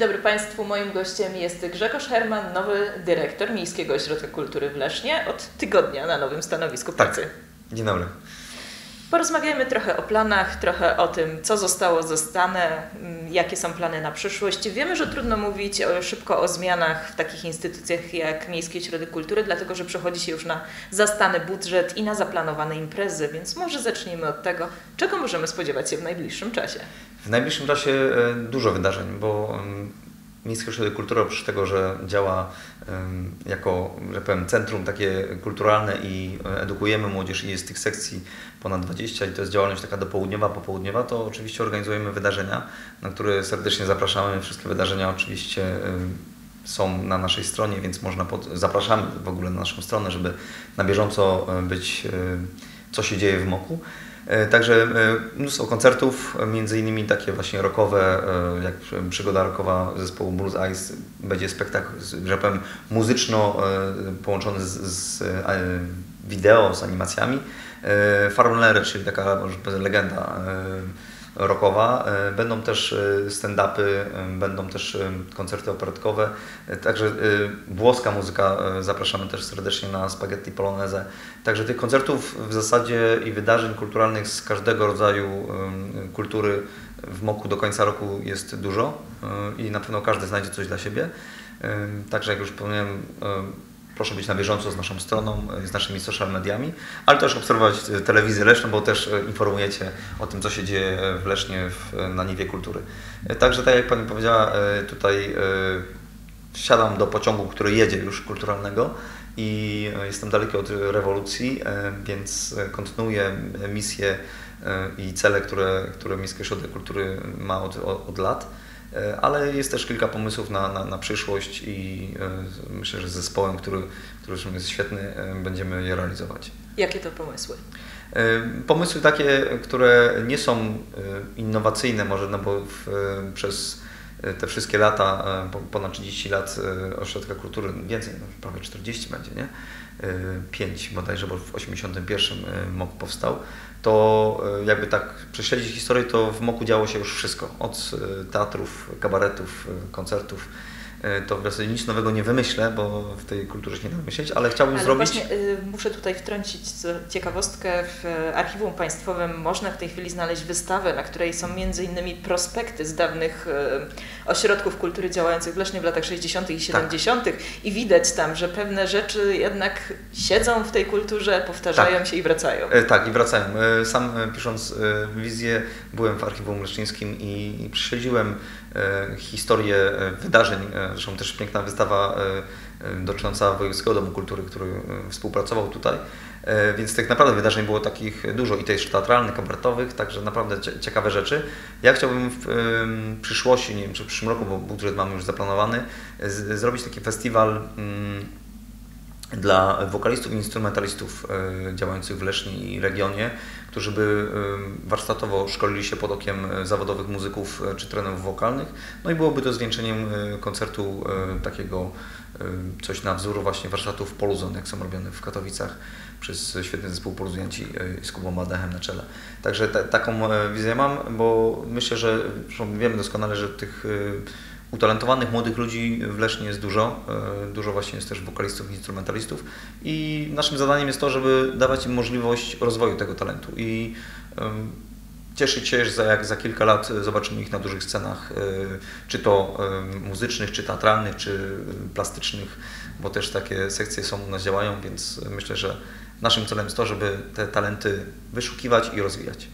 dobry Państwu. Moim gościem jest Grzegorz Herman, nowy dyrektor Miejskiego Ośrodka Kultury w Lesznie od tygodnia na nowym stanowisku pracy. Tak. Dzień dobry. Porozmawiajmy trochę o planach, trochę o tym, co zostało zostane, mm, jakie są plany na przyszłość. Wiemy, że trudno mówić szybko o zmianach w takich instytucjach jak Miejski Ośrodek Kultury, dlatego że przechodzi się już na zastany budżet i na zaplanowane imprezy, więc może zacznijmy od tego, czego możemy spodziewać się w najbliższym czasie. W najbliższym czasie e, dużo wydarzeń, bo Miejski Ośrodek Kultury oprócz tego, że działa jako, że powiem, centrum takie kulturalne i edukujemy młodzież i jest tych sekcji ponad 20 i to jest działalność taka dopołudniowa, popołudniowa, to oczywiście organizujemy wydarzenia, na które serdecznie zapraszamy. Wszystkie wydarzenia oczywiście są na naszej stronie, więc można pod... zapraszamy w ogóle na naszą stronę, żeby na bieżąco być, co się dzieje w MOKU. E, także e, mnóstwo koncertów, między innymi takie właśnie rockowe, e, jak przygoda rockowa zespołu Blues Eyes. Będzie spektakl, że powiem, muzyczno połączony z, z wideo, z animacjami. Farmlery, czyli taka legenda rockowa. E, będą też e, stand-upy, e, będą też koncerty operetkowe. Także włoska muzyka zapraszamy też serdecznie na Spaghetti Poloneze. Także tych koncertów w zasadzie i wydarzeń kulturalnych z każdego rodzaju kultury w Moku do końca roku jest dużo i na pewno każdy znajdzie coś dla siebie. Także jak już wspomniałem, Proszę być na bieżąco z naszą stroną, e, z naszymi social mediami, ale też obserwować e, telewizję Leszną, bo też e, informujecie o tym, co się dzieje w Lesznie w, na niwie kultury. Także tak jak Pani powiedziała, tutaj wsiadam do pociągu, który jedzie już kulturalnego i jestem daleki od rewolucji, więc kontynuuję misję i cele, które, które Miejskie Ośrodek Kultury ma od, od lat. E, ale jest też kilka pomysłów na, na, na przyszłość i e, myślę, że z zespołem, który, który jest świetny, e, będziemy je realizować. Jakie to pomysły? Pomysły takie, które nie są innowacyjne może, no bo w, przez te wszystkie lata, ponad 30 lat Ośrodka Kultury, więcej, no prawie 40 będzie, nie? 5 bodajże, bo w 81 MOK powstał, to jakby tak prześledzić historię, to w Moku działo się już wszystko. Od teatrów, kabaretów, koncertów, to w zasadzie nic nowego nie wymyślę, bo w tej kulturze się nie da myśleć, ale chciałbym ale zrobić... Właśnie, y, muszę tutaj wtrącić ciekawostkę. W Archiwum Państwowym można w tej chwili znaleźć wystawę, na której są między innymi prospekty z dawnych y, ośrodków kultury działających w Lesznie w latach 60. i 70. Tak. i widać tam, że pewne rzeczy jednak siedzą w tej kulturze, powtarzają tak. się i wracają. E, tak, i wracają. E, sam pisząc wizję byłem w Archiwum Leszczyńskim i, i prześledziłem E, historię e, wydarzeń. E, zresztą też piękna wystawa dotycząca Wojewódzkiego Domu Kultury, który współpracował tutaj. Więc tych naprawdę wydarzeń było takich dużo i też teatralnych, kabaretowych, także naprawdę ciekawe rzeczy. Ja chciałbym w przyszłości, nie wiem czy w przyszłym roku, bo budżet mamy już zaplanowany, zrobić taki festiwal mm, dla wokalistów i instrumentalistów działających w Lesznie i regionie, którzy by warsztatowo szkolili się pod okiem e, zawodowych muzyków e, czy trenerów wokalnych. No i byłoby to zwieńczeniem e, koncertu takiego coś na wzór właśnie warsztatów Poluzon, jak są robione w Katowicach przez świetny zespół poluzujanci z Kubą Madechem na czele. Także taką wizję mam, bo myślę, że wiemy doskonale, że tych utalentowanych młodych ludzi w Lesznie jest dużo. E, dużo właśnie jest też wokalistów, instrumentalistów i naszym zadaniem jest to, żeby dawać im możliwość rozwoju tego talentu i cieszyć się, że jak za kilka lat zobaczymy ich na dużych scenach, e, czy to muzycznych, czy teatralnych, czy plastycznych, bo też takie sekcje są u nas działają, więc myślę, że naszym celem jest to, żeby te talenty wyszukiwać i rozwijać.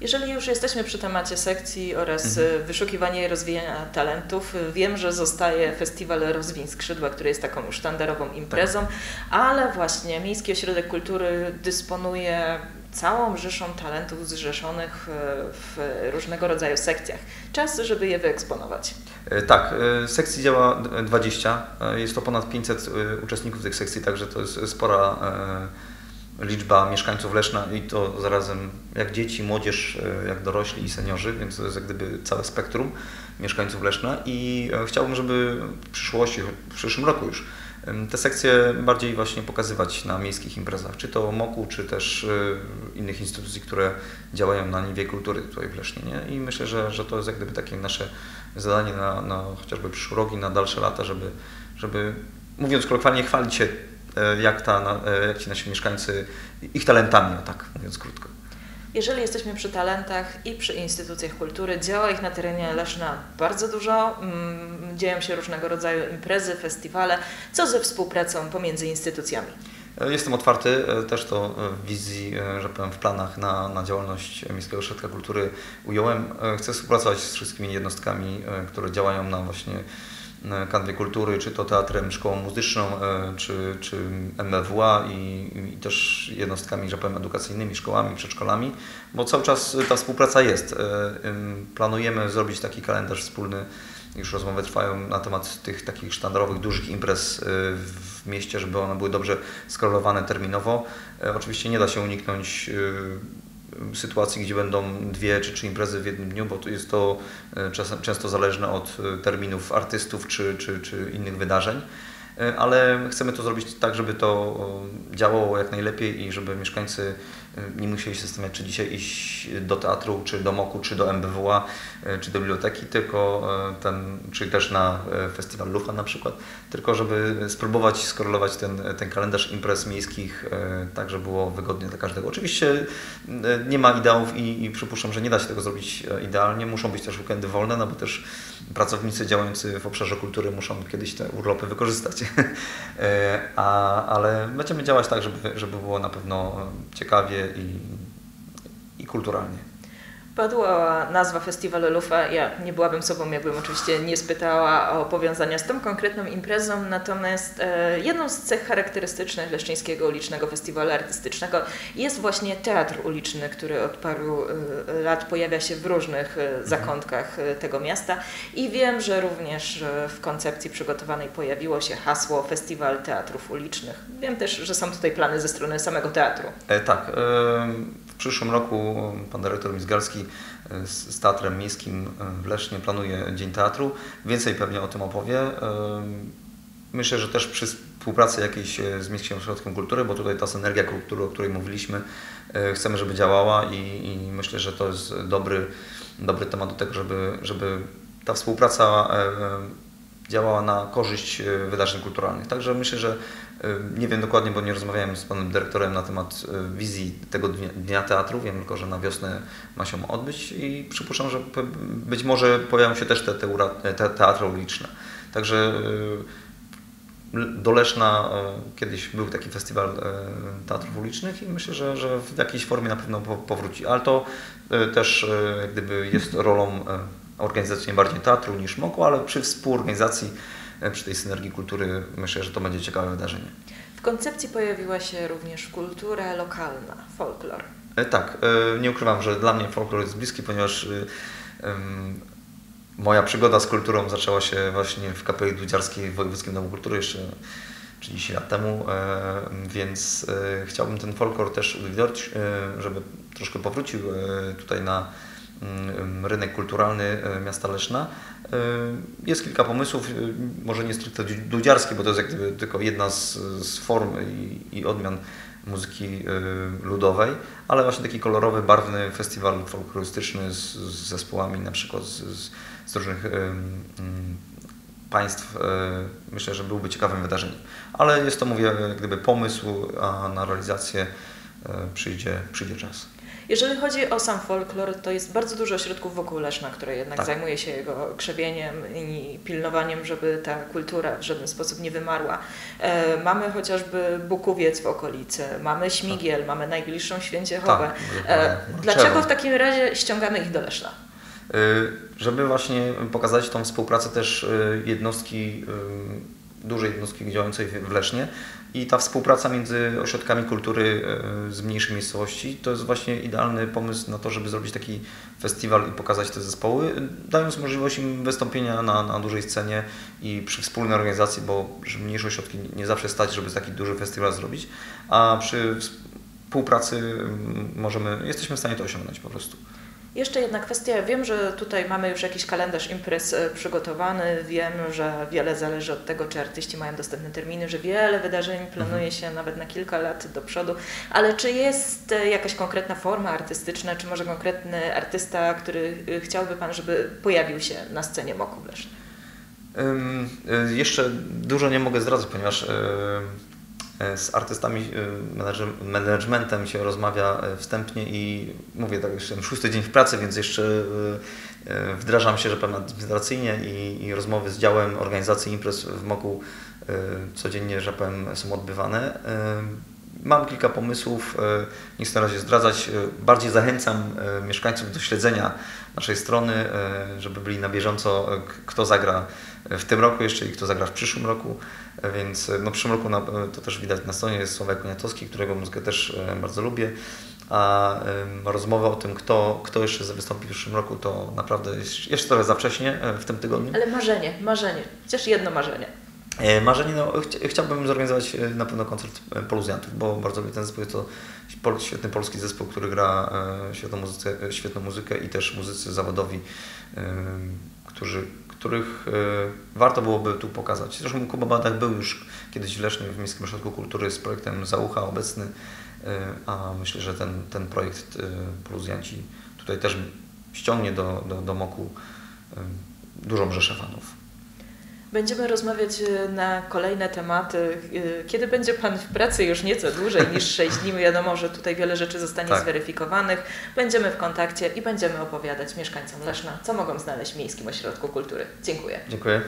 Jeżeli już jesteśmy przy temacie sekcji oraz mhm. E, wyszukiwania i rozwijania talentów, e, wiem, że zostaje festiwal Rozwiń Skrzydła, który jest taką już sztandarową imprezą, tak. ale właśnie Miejski Ośrodek Kultury dysponuje całą rzeszą talentów zrzeszonych e, w różnego rodzaju sekcjach. Czas, żeby je wyeksponować. Tak, sekcji działa 20. Jest to ponad 500 uczestników tych sekcji, także to jest spora liczba mieszkańców Leszna i to zarazem jak dzieci, młodzież, e, jak dorośli i seniorzy, więc to jest jak gdyby całe spektrum mieszkańców Leszna i e, chciałbym, żeby w przyszłości, w przyszłym roku już te sekcje bardziej właśnie pokazywać na miejskich imprezach, czy to MOKU, czy też e, innych instytucji, które działają na niwie kultury tutaj w Lesznie. Nie? I myślę, że, że to jest jak gdyby takie nasze zadanie na, na chociażby przyszły rok i na dalsze lata, żeby, żeby mówiąc kolokwialnie, chwalić się, jak, ta, jak ci nasi mieszkańcy ich talentami, tak mówiąc krótko. Jeżeli jesteśmy przy talentach i przy instytucjach kultury, działa ich na terenie Leszna bardzo dużo. Mm, dzieją się różnego rodzaju imprezy, festiwale. Co ze współpracą pomiędzy instytucjami? Jestem otwarty, też to w wizji, że powiem, w planach na, na działalność Miejskiego Ośrodka Kultury ująłem. Chcę współpracować z wszystkimi jednostkami, które działają na właśnie E, kanwie kultury, czy to teatrem, szkołą muzyczną, e, czy, czy MWA i, i też jednostkami, że powiem, edukacyjnymi, szkołami, przedszkolami, bo cały czas ta współpraca jest. E, planujemy zrobić taki kalendarz wspólny, już rozmowy trwają na temat tych takich sztandarowych, dużych imprez w mieście, żeby one były dobrze skorelowane terminowo. Oczywiście nie da się uniknąć sytuacji, gdzie będą dwie czy trzy imprezy w jednym dniu, bo to jest to e, często zależne od e, terminów artystów czy, czy, czy innych wydarzeń. E, ale chcemy to zrobić tak, żeby to działało jak najlepiej i żeby mieszkańcy nie musieli się zastanawiać, czy dzisiaj iść do teatru, czy do MOKU, czy do MBWA, czy do biblioteki, tylko ten, czy też na festiwal Lufa na przykład, tylko żeby spróbować skorelować ten, ten kalendarz imprez miejskich tak, żeby było wygodnie dla każdego. Oczywiście nie ma ideałów i, i przypuszczam, że nie da się tego zrobić idealnie. Muszą być też weekendy wolne, no bo też pracownicy działający w obszarze kultury muszą kiedyś te urlopy wykorzystać. A, ale będziemy działać tak, żeby, żeby było na pewno ciekawie i, i kulturalnie. Padła nazwa festiwalu Lufa. Ja nie byłabym sobą, jakbym oczywiście nie spytała o powiązania z tą konkretną imprezą, natomiast e, jedną z cech charakterystycznych Leszczyńskiego Ulicznego Festiwalu Artystycznego jest właśnie teatr uliczny, który od paru e, lat pojawia się w różnych e, mhm. zakątkach e, tego miasta i wiem, że również e, w koncepcji przygotowanej pojawiło się hasło Festiwal Teatrów Ulicznych. Wiem też, że są tutaj plany ze strony samego teatru. E, tak. Przyszłym roku pan dyrektor Mizgalski e, z, Teatrem Miejskim e, w Lesznie planuje Dzień Teatru. Więcej pewnie o tym opowie. E, myślę, że też przy współpracy jakiejś z Miejskim Ośrodkiem Kultury, bo tutaj ta synergia kultury, o której mówiliśmy, chcemy, żeby działała i, i myślę, że to jest dobry, dobry temat do tego, żeby, żeby ta współpraca działała na korzyść wydarzeń kulturalnych. Także myślę, że nie wiem dokładnie, bo nie rozmawiałem z panem dyrektorem na temat e, wizji tego dnia, teatru. Wiem tylko, że na wiosnę ma się odbyć i przypuszczam, że być może pojawią się też te, te, te teatry uliczne. Także e, do Leszna e, kiedyś był taki festiwal teatrów ulicznych i myślę, że, że w jakiejś formie na pewno powróci. Ale to też gdyby jest rolą organizacyjnie bardziej teatru niż MOKU, ale przy współorganizacji przy tej synergii kultury myślę, że to będzie ciekawe wydarzenie. W koncepcji pojawiła się również kultura lokalna, folklor. E, tak, e, nie ukrywam, że dla mnie folklor jest bliski, ponieważ moja przygoda z kulturą zaczęła się właśnie w Kapeli Dudziarskiej w Wojewódzkim Domu Kultury jeszcze 30 lat temu, więc chciałbym ten folklor też uwidocznić, żeby troszkę powrócił tutaj na rynek kulturalny miasta Leszna. E, jest kilka pomysłów, e, może nie stricte dudziarskie, bo to jest jak gdyby tylko jedna z, z form i, i, odmian muzyki e, ludowej, ale właśnie taki kolorowy, barwny festiwal folklorystyczny z, z zespołami na przykład z, z różnych państw, myślę, że byłby ciekawym wydarzeniem. Ale jest to, mówię, gdyby pomysł, a na realizację przyjdzie, przyjdzie czas. Jeżeli chodzi o sam folklor, to jest bardzo dużo ośrodków wokół Leszna, które jednak tak. zajmuje się jego krzewieniem i pilnowaniem, żeby ta kultura w żaden sposób nie wymarła. E, mamy chociażby Bukowiec w okolicy, mamy Śmigiel, tak. mamy najbliższą Święciechowę. Tak, e, dlaczego w takim razie ściągamy ich do Leszna? E, żeby właśnie pokazać tą współpracę też e, jednostki, e, dużej jednostki działającej w Lesznie, i ta współpraca między ośrodkami kultury e, z mniejszych miejscowości to jest właśnie idealny pomysł na to, żeby zrobić taki festiwal i pokazać te zespoły, dając możliwość im wystąpienia na, na dużej scenie i przy wspólnej organizacji, bo mniejsze ośrodki nie zawsze stać, żeby taki duży festiwal zrobić, a przy współpracy możemy, jesteśmy w stanie to osiągnąć po prostu. Jeszcze jedna kwestia. Wiem, że tutaj mamy już jakiś kalendarz imprez e, przygotowany. Wiem, że wiele zależy od tego, czy artyści mają dostępne terminy, że wiele wydarzeń planuje się nawet na kilka lat do przodu. Ale czy jest e, jakaś konkretna forma artystyczna, czy może konkretny artysta, który e, chciałby Pan, żeby pojawił się na scenie Moku y, jeszcze dużo nie mogę zdradzać, ponieważ y, z artystami, y, managementem się rozmawia y, wstępnie i mówię tak, jeszcze szósty dzień w pracy, więc jeszcze wdrażam się, że pewnie administracyjnie i, i rozmowy z działem organizacji imprez w MOKU codziennie, że powiem, są odbywane. Mam kilka pomysłów, nie chcę na razie zdradzać. Bardziej zachęcam mieszkańców do śledzenia naszej strony, żeby byli na bieżąco, kto zagra w tym roku jeszcze i kto zagra w przyszłym roku. Więc y, no, w przyszłym roku na, to też widać na stronie jest Sławek Koniatowski, którego muzykę też y, bardzo lubię. A rozmowa o tym, kto, kto jeszcze wystąpi w przyszłym roku, to naprawdę jest jeszcze trochę za wcześnie w tym tygodniu. Ale marzenie, marzenie, chociaż jedno marzenie. E, Marzenie, no, chci- chciałbym zorganizować e, na pewno koncert e, Poluzjantów, bo bardzo lubię ten zespół. Jest to pol- świetny polski zespół, który gra e, świetną, muzykę, e, świetną muzykę i też muzycy zawodowi, e, którzy, których e, warto byłoby tu pokazać. Zresztą Kuba Badach był już kiedyś w Lesznie w Miejskim Ośrodku Kultury z projektem Zaucha obecny, e, a myślę, że ten, ten projekt e, Poluzjanci tutaj też ściągnie do, do, do Moku dużą rzeszę fanów. Będziemy rozmawiać e, na kolejne tematy. E, Kiedy będzie Pan w pracy już nieco dłużej niż 6 dni, wiadomo, że tutaj wiele rzeczy zostanie Tak. zweryfikowanych. Będziemy w kontakcie i będziemy opowiadać mieszkańcom Leszna, co mogą znaleźć w Miejskim Ośrodku Kultury. Dziękuję. Dziękuję.